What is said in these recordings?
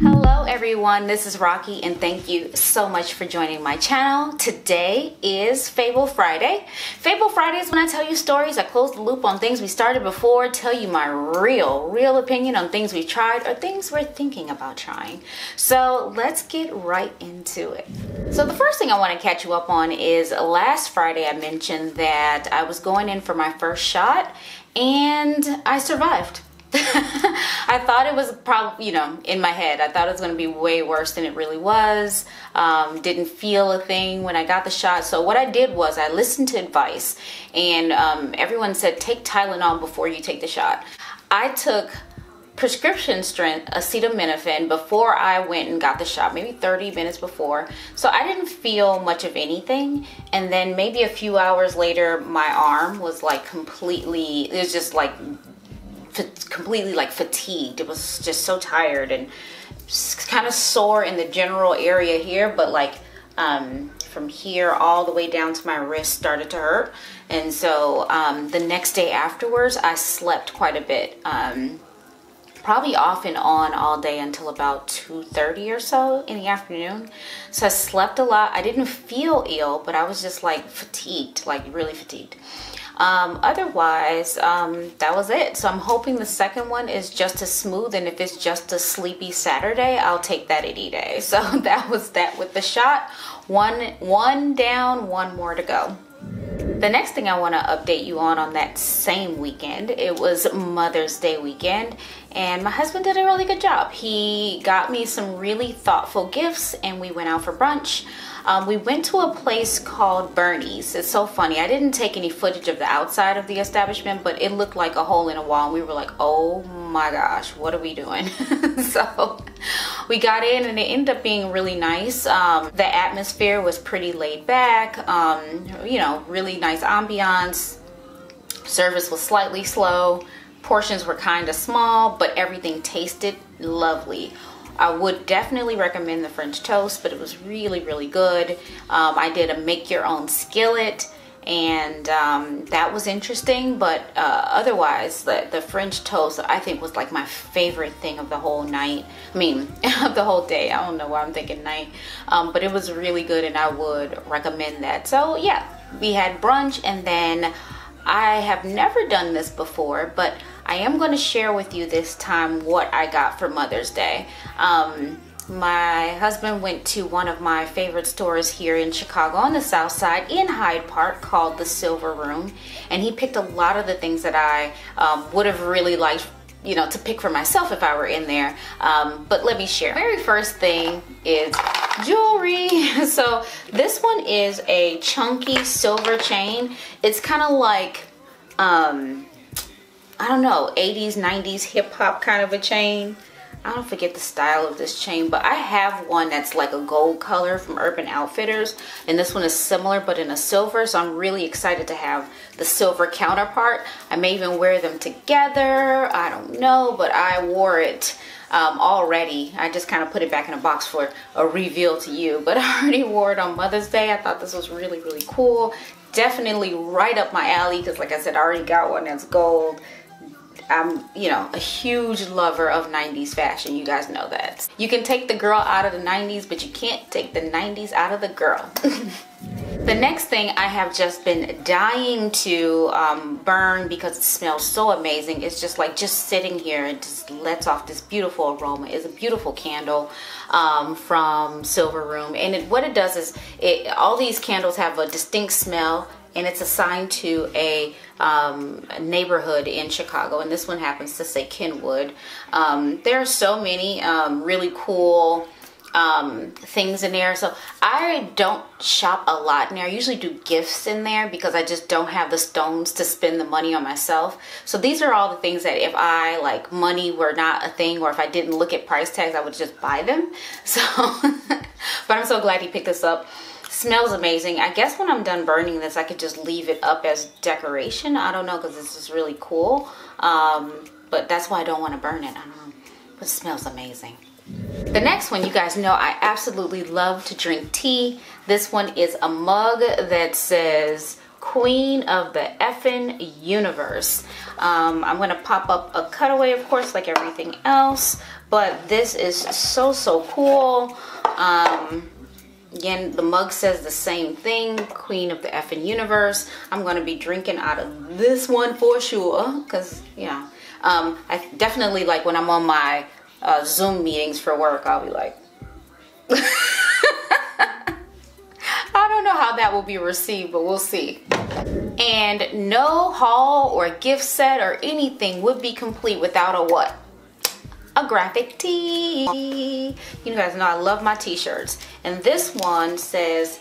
Hello everyone, this is Rocky and thank you so much for joining my channel. Today is Fable Friday. Fable Friday is when I tell you stories, I close the loop on things we started before, tell you my real, real opinion on things we've tried or things we're thinking about trying. So let's get right into it. So the first thing I want to catch you up on is last Friday I mentioned that I was going in for my first shot and I survived. I thought it was probably, you know, in my head, I thought it was going to be way worse than it really was. Um, didn't feel a thing when I got the shot. So what I did was I listened to advice and um, everyone said take Tylenol before you take the shot. I took prescription strength acetaminophen before I went and got the shot, maybe 30 minutes before. So I didn't feel much of anything. And then maybe a few hours later, my arm was like completely, it was just like completely like fatigued. It was just so tired and kind of sore in the general area here, but like um, from here all the way down to my wrist started to hurt. And so um, the next day afterwards, I slept quite a bit. Um, probably off and on all day until about 2.30 or so in the afternoon. So I slept a lot. I didn't feel ill, but I was just like fatigued, like really fatigued. Um, otherwise, um, that was it. So I'm hoping the second one is just as smooth. And if it's just a sleepy Saturday, I'll take that any day. So that was that with the shot. One, one down, one more to go. The next thing I want to update you on on that same weekend, it was Mother's Day weekend, and my husband did a really good job. He got me some really thoughtful gifts, and we went out for brunch. Um, we went to a place called Bernie's. It's so funny. I didn't take any footage of the outside of the establishment, but it looked like a hole in a wall. And we were like, oh my gosh, what are we doing? so we got in and it ended up being really nice. Um, the atmosphere was pretty laid back, um, you know, really nice ambiance. Service was slightly slow. Portions were kind of small, but everything tasted lovely. I would definitely recommend the French toast, but it was really, really good. Um, I did a make your own skillet and um, that was interesting but uh, otherwise the, the french toast i think was like my favorite thing of the whole night i mean of the whole day i don't know why i'm thinking night um, but it was really good and i would recommend that so yeah we had brunch and then i have never done this before but I am going to share with you this time what I got for Mother's Day. Um, my husband went to one of my favorite stores here in Chicago on the south side in Hyde Park called the Silver Room and he picked a lot of the things that I um, would have really liked you know to pick for myself if I were in there. Um, but let me share. Very first thing is jewelry. So this one is a chunky silver chain. It's kind of like um, I don't know, 80s, 90s hip hop kind of a chain. I don't forget the style of this chain, but I have one that's like a gold color from Urban Outfitters. And this one is similar, but in a silver. So I'm really excited to have the silver counterpart. I may even wear them together. I don't know, but I wore it um, already. I just kind of put it back in a box for a reveal to you. But I already wore it on Mother's Day. I thought this was really, really cool. Definitely right up my alley because like I said, I already got one that's gold I'm, you know, a huge lover of 90s fashion. You guys know that. You can take the girl out of the 90s, but you can't take the 90s out of the girl. the next thing I have just been dying to um, burn because it smells so amazing. It's just like just sitting here and just lets off this beautiful aroma. It's a beautiful candle um, from Silver Room. And it, what it does is it, all these candles have a distinct smell and it's assigned to a um, neighborhood in Chicago, and this one happens to say Kenwood. Um, there are so many um, really cool um, things in there. So I don't shop a lot in there. I usually do gifts in there because I just don't have the stones to spend the money on myself. So these are all the things that if I like money were not a thing or if I didn't look at price tags, I would just buy them. So, but I'm so glad he picked this up. Smells amazing. I guess when I'm done burning this, I could just leave it up as decoration. I don't know because this is really cool. Um, but that's why I don't want to burn it. I don't know. But it smells amazing. The next one, you guys know I absolutely love to drink tea. This one is a mug that says Queen of the effing Universe. Um, I'm gonna pop up a cutaway, of course, like everything else, but this is so, so cool. Um, Again, the mug says the same thing, Queen of the effing Universe. I'm to be drinking out of this one for sure because, you know, um, I definitely like when I'm on my uh, Zoom meetings for work, I'll be like, I don't know how that will be received, but we'll see. And no haul or gift set or anything would be complete without a what? A graphic tee. You guys know I love my t-shirts. And this one says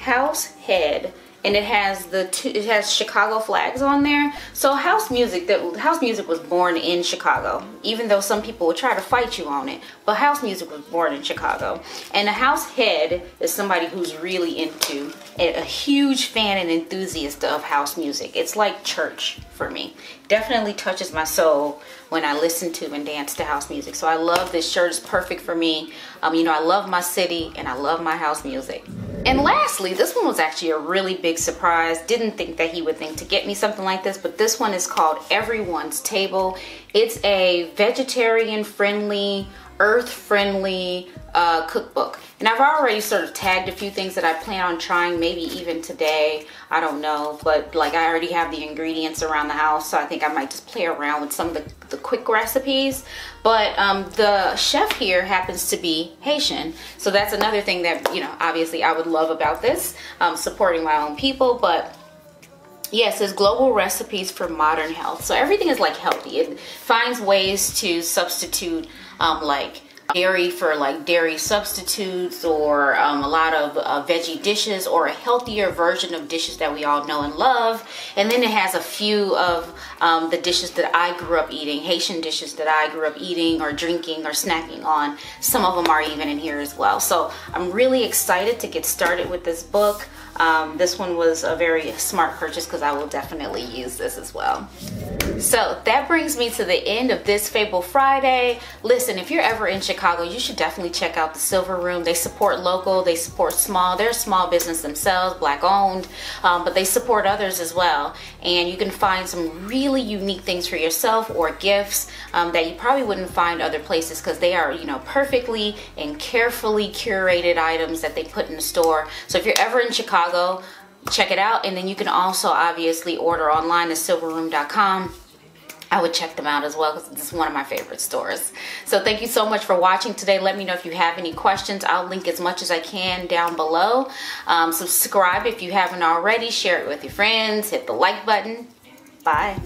House Head and it has the two, it has Chicago flags on there. So house music that house music was born in Chicago, even though some people would try to fight you on it. But house music was born in Chicago, and a house head is somebody who's really into a, huge fan and enthusiast of house music. It's like church for me. Definitely touches my soul when I listen to and dance to house music. So I love this shirt. It's perfect for me. Um, you know, I love my city and I love my house music. And lastly, this one was actually a really big surprise. Didn't think that he would think to get me something like this, but this one is called Everyone's Table. It's a vegetarian friendly, earth friendly uh, cookbook. And I've already sort of tagged a few things that I plan on trying, maybe even today. I don't know, but like I already have the ingredients around the house, so I think I might just play around with some of the, the quick recipes. But um, the chef here happens to be Haitian, so that's another thing that, you know, obviously I would love about this, um, supporting my own people, but yes it's global recipes for modern health so everything is like healthy it finds ways to substitute um, like dairy for like dairy substitutes or um, a lot of uh, veggie dishes or a healthier version of dishes that we all know and love. And then it has a few of um, the dishes that I grew up eating Haitian dishes that I grew up eating or drinking or snacking on. Some of them are even in here as well. So I'm really excited to get started with this book um, this one was a very smart purchase because I will definitely use this as well. So that brings me to the end of this Fable Friday. Listen, if you're ever in Chicago, you should definitely check out the Silver Room. They support local, they support small. They're a small business themselves, black owned, um, but they support others as well. And you can find some really unique things for yourself or gifts um, that you probably wouldn't find other places because they are, you know, perfectly and carefully curated items that they put in the store. So if you're ever in Chicago, check it out. And then you can also obviously order online at silverroom.com. I would check them out as well because is one of my favorite stores. So thank you so much for watching today. Let me know if you have any questions. I'll link as much as I can down below. Um, subscribe if you haven't already. Share it with your friends. Hit the like button. Bye.